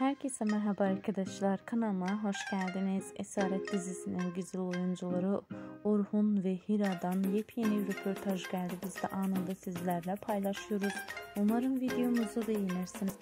Herkese merhaba arkadaşlar. Kanalıma hoş geldiniz. Esaret dizisinin güzel oyuncuları Orhun ve Hira'dan yepyeni röportaj geldi. Biz de anında sizlerle paylaşıyoruz. Umarım videomuzu beğenirsiniz.